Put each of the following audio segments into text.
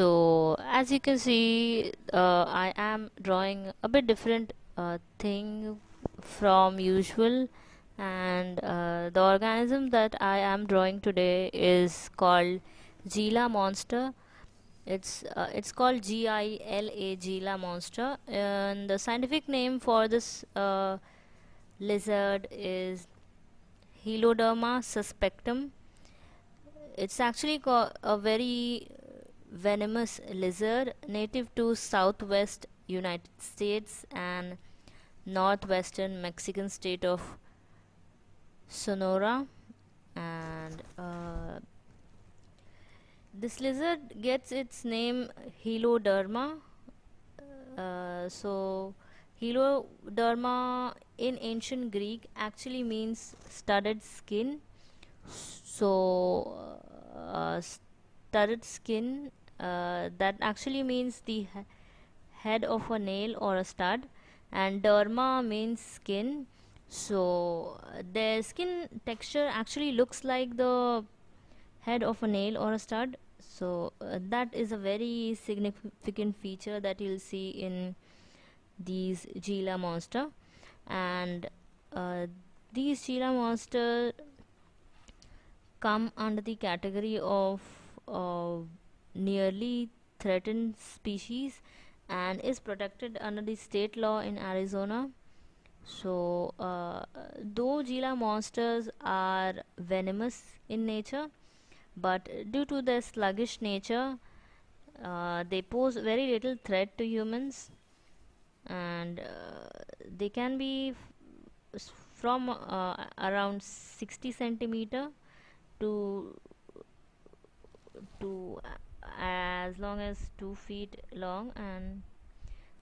so as you can see uh, I am drawing a bit different uh, thing from usual. And uh, the organism that I am drawing today is called Gila monster. It's uh, it's called G-I-L-A Gila monster. And the scientific name for this uh, lizard is Heloderma suspectum. It's actually a very venomous lizard native to southwest United States and northwestern Mexican state of Sonora. And uh, this lizard gets its name Heloderma. Uh, so Heloderma in ancient Greek actually means studded skin. So uh, studded skin uh, that actually means the head of a nail or a stud and derma means skin. So their skin texture actually looks like the head of a nail or a stud. So uh, that is a very significant feature that you'll see in these Gila monster. And uh, these Gila monster come under the category of uh, nearly threatened species and is protected under the state law in Arizona. So, uh, though Gila monsters are venomous in nature, but due to their sluggish nature, uh, they pose very little threat to humans and uh, they can be from uh, around 60 centimeter to to as long as 2 feet long and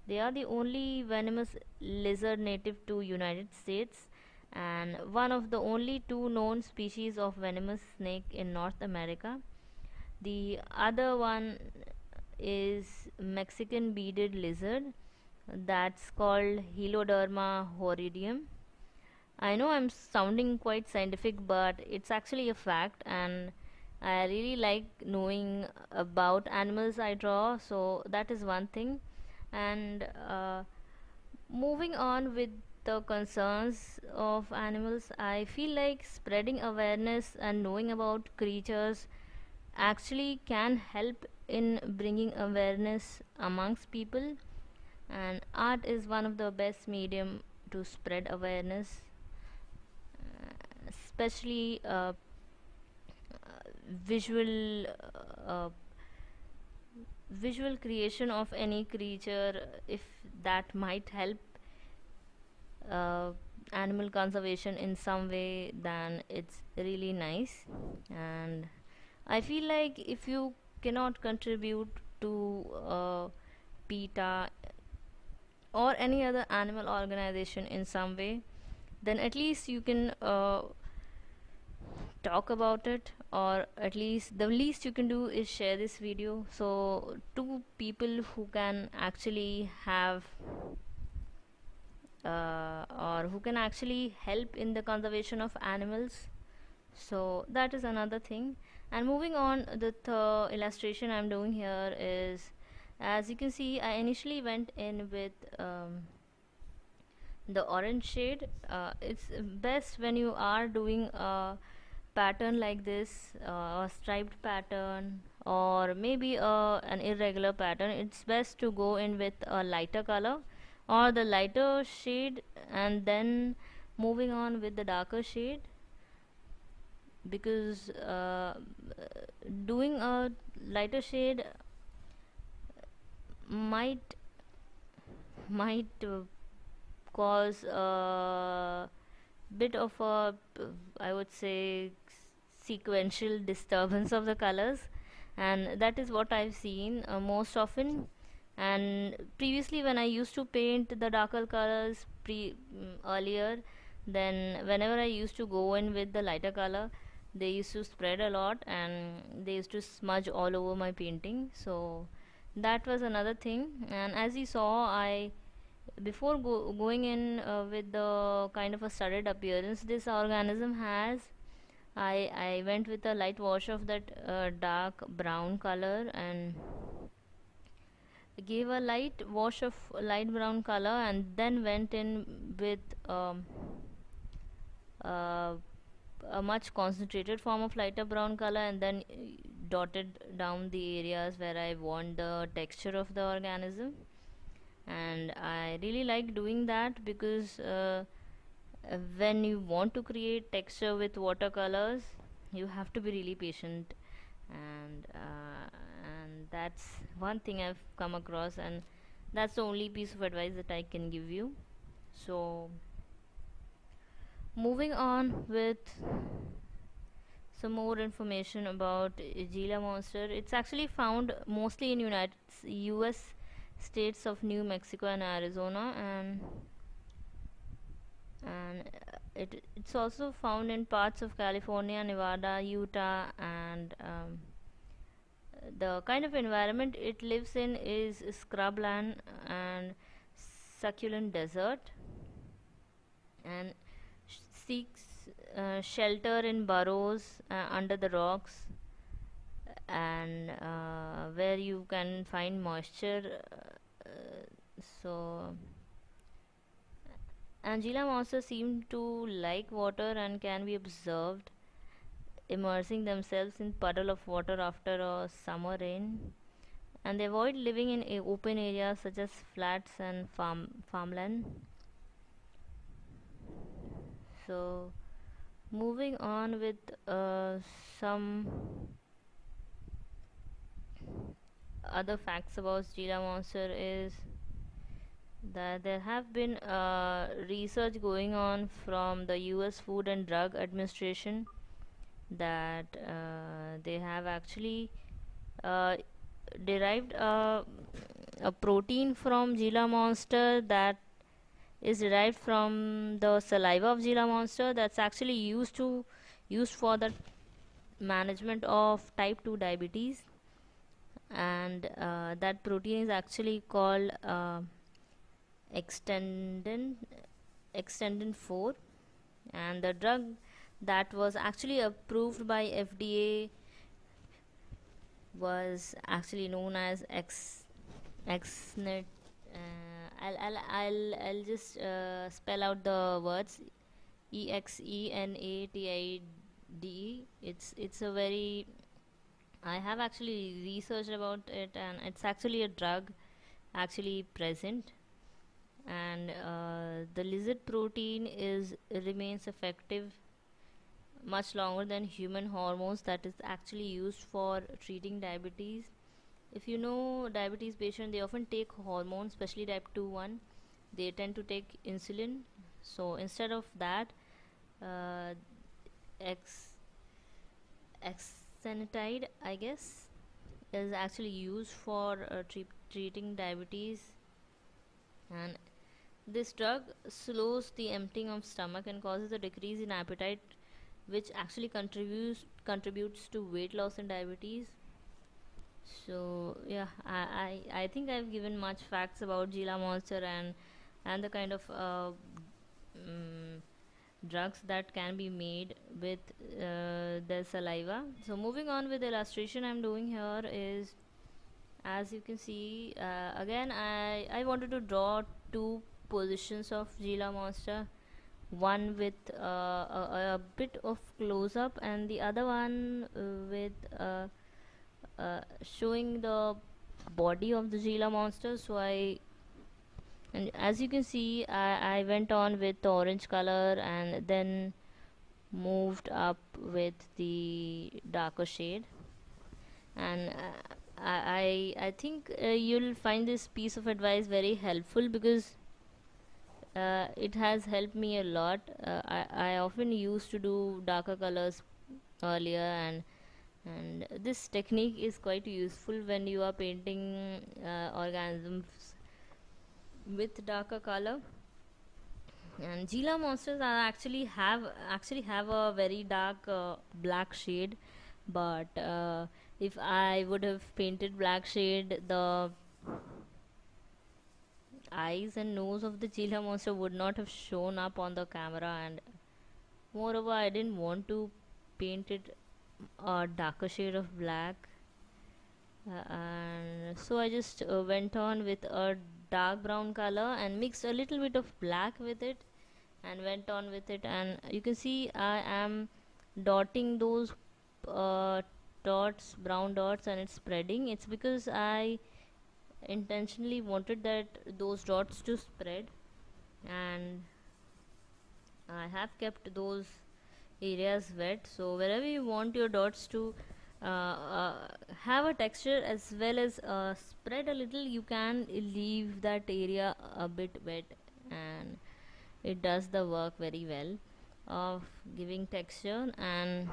they are the only venomous lizard native to United States and one of the only two known species of venomous snake in North America. The other one is Mexican beaded lizard that's called Heloderma horridum. I know I'm sounding quite scientific but it's actually a fact and I really like knowing about animals I draw so that is one thing. And uh, moving on with the concerns of animals I feel like spreading awareness and knowing about creatures actually can help in bringing awareness amongst people. And art is one of the best medium to spread awareness uh, especially uh, visual uh, visual creation of any creature if that might help uh, animal conservation in some way then it's really nice. And I feel like if you cannot contribute to uh, PETA or any other animal organization in some way then at least you can uh, talk about it or at least the least you can do is share this video. So two people who can actually have uh, or who can actually help in the conservation of animals. So that is another thing. And moving on the th illustration I'm doing here is as you can see I initially went in with um, the orange shade. Uh, it's best when you are doing a pattern like this uh, a striped pattern or maybe uh, an irregular pattern it's best to go in with a lighter color or the lighter shade and then moving on with the darker shade. Because uh, doing a lighter shade might might uh, cause a bit of a I would say sequential disturbance of the colors and that is what I've seen uh, most often. And previously when I used to paint the darker colors pre um, earlier then whenever I used to go in with the lighter color they used to spread a lot and they used to smudge all over my painting. So that was another thing. And as you saw I before go going in uh, with the kind of a studded appearance this organism has I, I went with a light wash of that uh, dark brown color and gave a light wash of light brown color and then went in with um, uh, a much concentrated form of lighter brown color and then uh, dotted down the areas where I want the texture of the organism. And I really like doing that because uh, when you want to create texture with watercolors you have to be really patient. And uh, and that's one thing I've come across and that's the only piece of advice that I can give you. So moving on with some more information about Gila monster. It's actually found mostly in United US states of New Mexico and Arizona and and uh, it it's also found in parts of California, Nevada, Utah, and um, the kind of environment it lives in is scrubland and succulent desert, and seeks uh, shelter in burrows uh, under the rocks. And uh, where you can find moisture uh, so Angela monsters seem to like water and can be observed immersing themselves in puddle of water after a summer rain and they avoid living in open areas such as flats and farm farmland. So moving on with uh, some other facts about Gila monster is that there have been uh, research going on from the US Food and Drug Administration that uh, they have actually uh, derived a, a protein from Gila monster that is derived from the saliva of Gila monster that's actually used to used for the management of type 2 diabetes. And uh, that protein is actually called uh, exendin exendin 4 and the drug that was actually approved by FDA was actually known as X Xnet uh, I'll, I'll, I'll, I'll just uh, spell out the words. E X E N A T I D it's it's a very I have actually researched about it and it's actually a drug actually present and uh, the lizard protein is remains effective much longer than human hormones that is actually used for treating diabetes. If you know diabetes patient they often take hormones especially type 2 one. They tend to take insulin. So instead of that uh, x exenatide i guess is actually used for uh, tre treating diabetes. And this drug slows the emptying of stomach and causes a decrease in appetite which actually contributes contributes to weight loss and diabetes. So yeah I, I, I think I've given much facts about Gila monster and and the kind of uh, um, drugs that can be made with uh, the saliva. So moving on with the illustration I'm doing here is as you can see uh, again I, I wanted to draw two positions of Gila monster. One with uh, a, a, bit of close up and the other one uh, with uh, uh, showing the body of the Gila monster. So I and as you can see I, I went on with the orange color and then moved up with the darker shade. And uh, I, I, think uh, you'll find this piece of advice very helpful because uh, it has helped me a lot. Uh, I, I often used to do darker colors earlier and and this technique is quite useful when you are painting uh, organisms with darker color. And Gila monsters are actually have actually have a very dark uh, black shade but uh, if I would have painted black shade the eyes and nose of the Gila monster would not have shown up on the camera and moreover I didn't want to paint it a darker shade of black. Uh, and so I just uh, went on with a dark brown color and mixed a little bit of black with it and went on with it. And you can see I am dotting those uh, dots brown dots and it's spreading. It's because I intentionally wanted that those dots to spread. And I have kept those areas wet. So wherever you want your dots to uh, uh, have a texture as well as uh, spread a little you can leave that area a bit wet. And it does the work very well of giving texture. And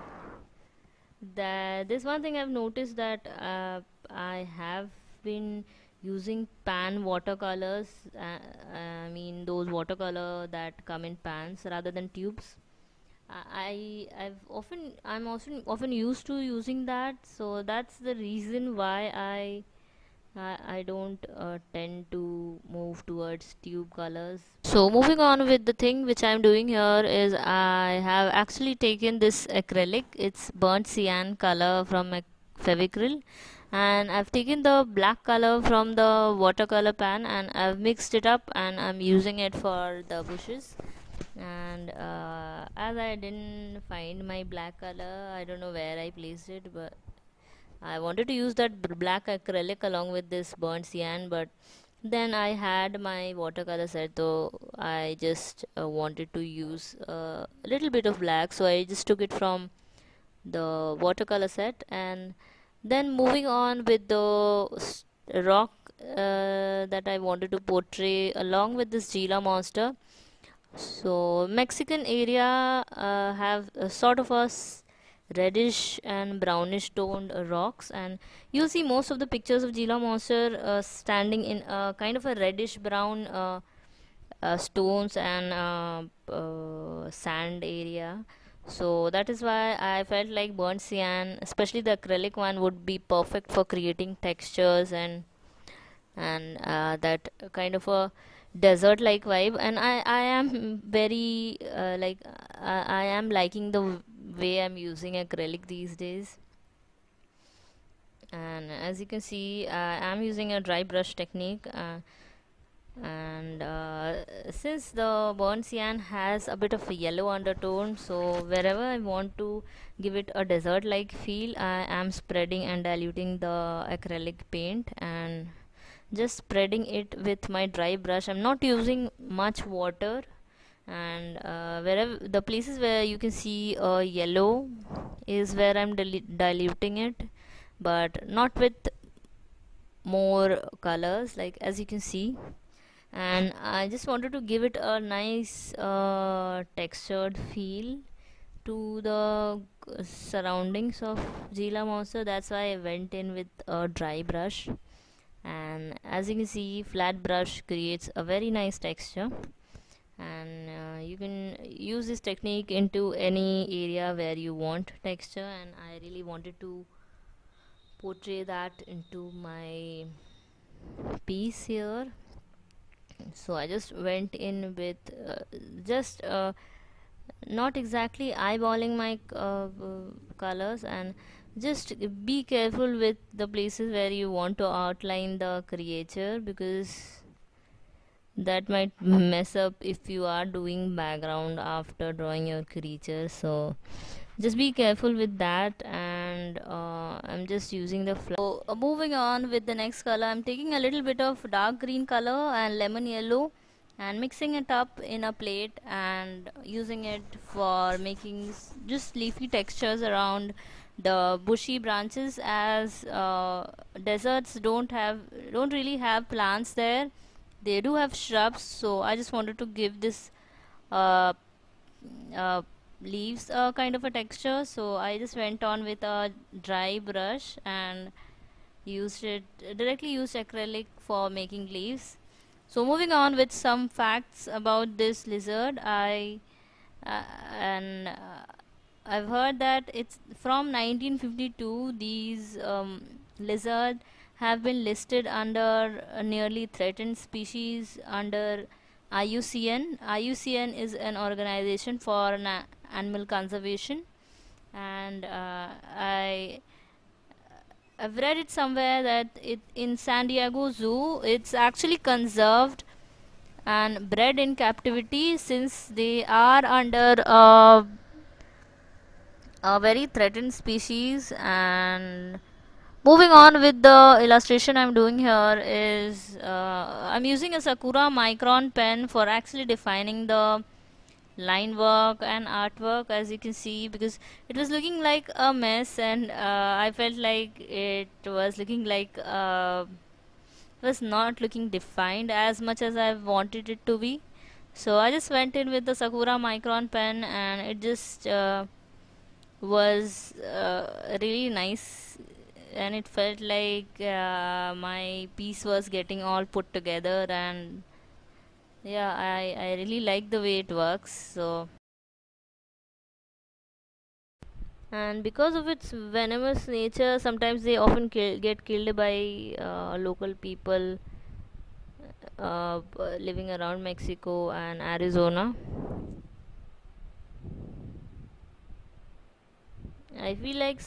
that this one thing I've noticed that uh, I have been using pan watercolors uh, I mean those watercolor that come in pans rather than tubes. I I've often I'm often often used to using that. So that's the reason why I I, don't uh, tend to move towards tube colors. So moving on with the thing which I'm doing here is I have actually taken this acrylic. It's burnt sienna color from a Fevicryl and I've taken the black color from the watercolor pan and I've mixed it up and I'm using it for the bushes. And uh, as I didn't find my black color I don't know where I placed it but I wanted to use that black acrylic along with this burnt sienna but then I had my watercolor set so I just uh, wanted to use a little bit of black. So I just took it from the watercolor set and then moving on with the rock uh, that I wanted to portray along with this Gila monster. So Mexican area uh, have a sort of a reddish and brownish toned uh, rocks. And you'll see most of the pictures of Gila monster uh, standing in a kind of a reddish brown uh, uh, stones and uh, sand area so that is why I felt like burnt sienna especially the acrylic one would be perfect for creating textures and and that kind of a desert like vibe. And i i am very uh, like uh, i am liking the way i'm using acrylic these days. And as you can see uh, i'm using a dry brush technique uh, and uh, since the burnt sienna has a bit of a yellow undertone so wherever i want to give it a desert like feel i am spreading and diluting the acrylic paint and just spreading it with my dry brush. I'm not using much water. And uh, wherever the places where you can see uh, yellow is where I'm diluting it but not with more colors. Like as you can see and I just wanted to give it a nice uh, textured feel to the surroundings of Gila monster. That's why I went in with a dry brush. And as you can see flat brush creates a very nice texture. And uh, you can use this technique into any area where you want texture. And I really wanted to portray that into my piece here so I just went in with uh, just uh, not exactly eyeballing my uh, colors and just be careful with the places where you want to outline the creature because that might mess up if you are doing background after drawing your creature. So just be careful with that and uh, I'm just using the so, uh, moving on with the next color I'm taking a little bit of dark green color and lemon yellow and mixing it up in a plate and using it for making just leafy textures around the bushy branches as uh, deserts don't have don't really have plants there. They do have shrubs so I just wanted to give this uh, uh, leaves a kind of a texture so I just went on with a dry brush and used it directly used acrylic for making leaves so moving on with some facts about this lizard I uh, and uh, I've heard that it's from 1952 these um, lizards have been listed under nearly threatened species under IUCN. IUCN is an organization for animal conservation. And uh, I I've read it somewhere that it in San Diego Zoo it's actually conserved and bred in captivity since they are under a, a very threatened species. And moving on with the illustration I'm doing here is uh, I'm using a Sakura micron pen for actually defining the line work and artwork as you can see because it was looking like a mess and uh, I felt like it was looking like uh, was not looking defined as much as I wanted it to be. So I just went in with the Sakura micron pen and it just uh, was uh, really nice and it felt like uh, my piece was getting all put together and yeah I, I really like the way it works so. And because of its venomous nature sometimes they often kill, get killed by uh, local people uh, living around Mexico and Arizona. I feel like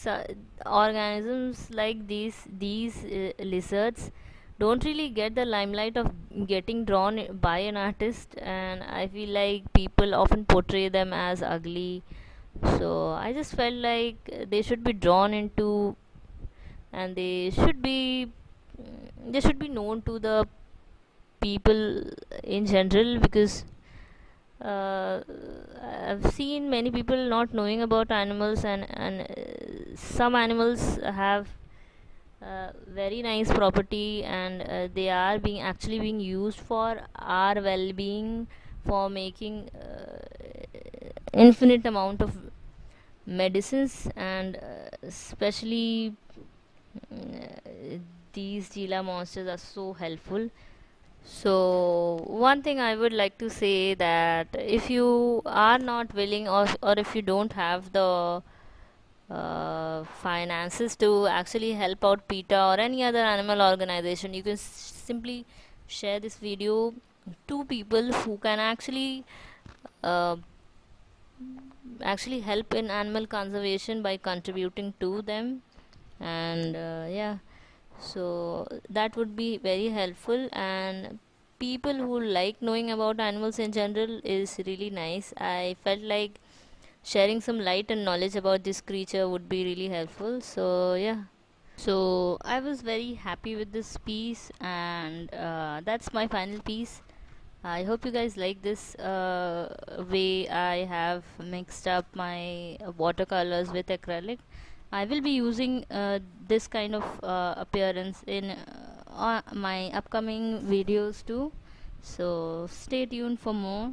organisms like these these uh, lizards don't really get the limelight of getting drawn by an artist and I feel like people often portray them as ugly. So I just felt like they should be drawn into and they should be they should be known to the people in general because uh, I've seen many people not knowing about animals and and uh, some animals have uh, very nice property and uh, they are being actually being used for our well-being for making uh, infinite amount of medicines and uh, especially these Gila monsters are so helpful. So one thing i would like to say that if you are not willing or, or if you don't have the uh, finances to actually help out PETA or any other animal organization. You can simply share this video to people who can actually uh, actually help in animal conservation by contributing to them. And uh, yeah. So that would be very helpful. And people who like knowing about animals in general is really nice. I felt like sharing some light and knowledge about this creature would be really helpful. So yeah. So i was very happy with this piece and uh, that's my final piece. I hope you guys like this uh, way i have mixed up my watercolors with acrylic. I will be using uh, this kind of uh, appearance in uh, my upcoming videos too. So stay tuned for more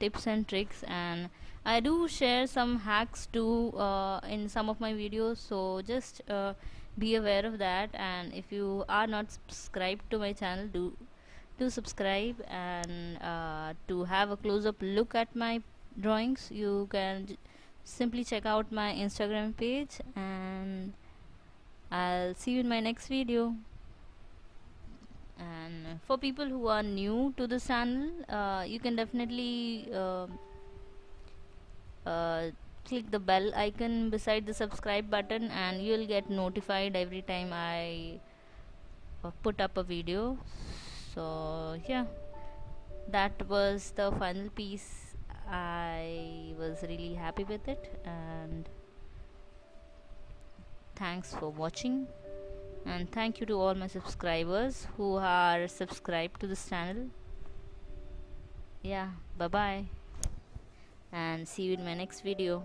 tips and tricks and I do share some hacks too uh, in some of my videos so just uh, be aware of that and if you are not subscribed to my channel do do subscribe and uh, to have a close-up look at my drawings you can simply check out my instagram page and I'll see you in my next video and for people who are new to the channel uh, you can definitely uh, uh, click the bell icon beside the subscribe button and you'll get notified every time I uh, put up a video. So yeah. That was the final piece. I was really happy with it and thanks for watching and thank you to all my subscribers who are subscribed to this channel. Yeah bye bye and see you in my next video